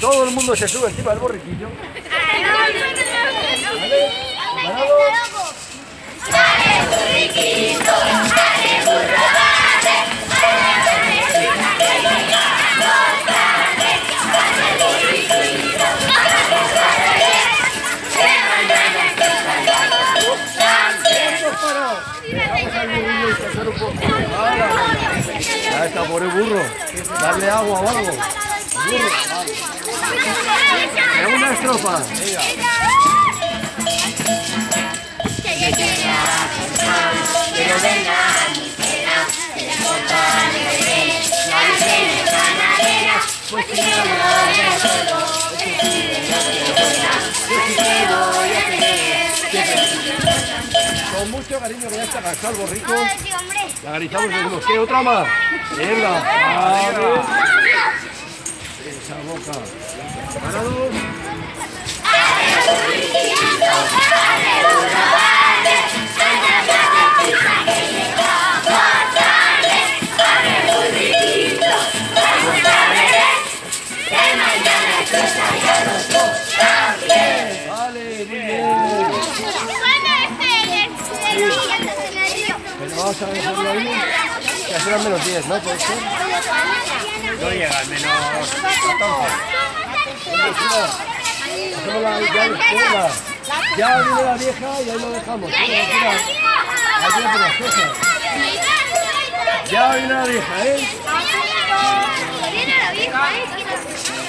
todo el mundo se sube encima del borriquillo. ¿Vale? Ya está, por el burro. Darle agua o algo. Vale. una estrofa. Con mucho cariño que ya está. La y decimos, ¿qué? ¿Otra más? Venga. Esa boca. Vamos a dejarlo ahí. Que menos 10, ¿no? No llega al menos ya, viene la vieja y ahí lo dejamos. Ya viene la vieja, ¿eh?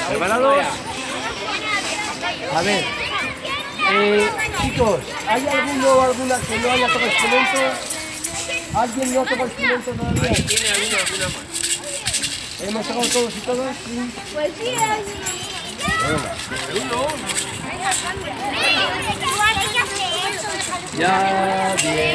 ¿Preparados? A ver, eh, chicos, ¿hay alguno o alguna que no haya tocado instrumento? ¿Alguien no ha tocado instrumento todavía? tiene alguna, alguna más. ¿Hemos tocado todos y todas? Sí. Pues sí, Ya viene.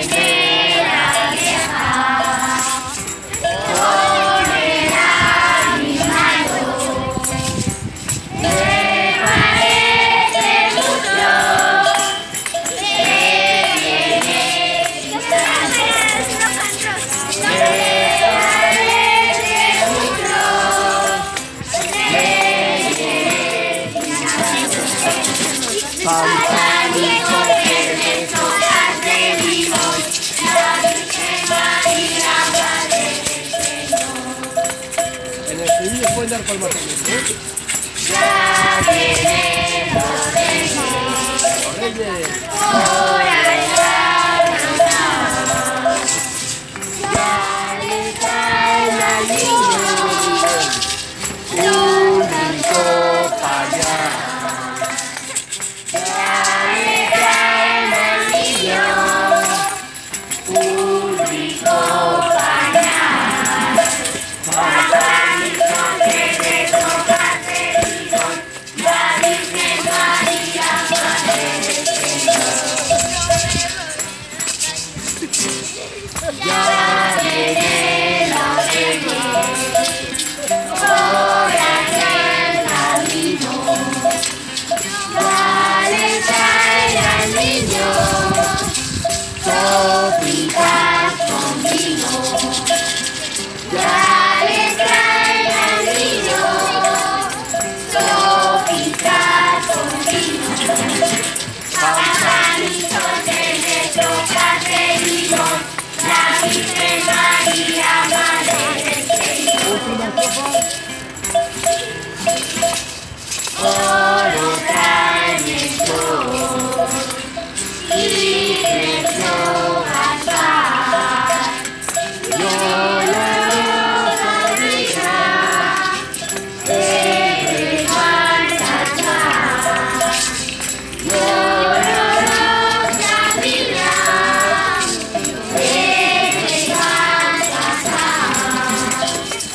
En el estribillo pueden dar palmas también, ¿eh?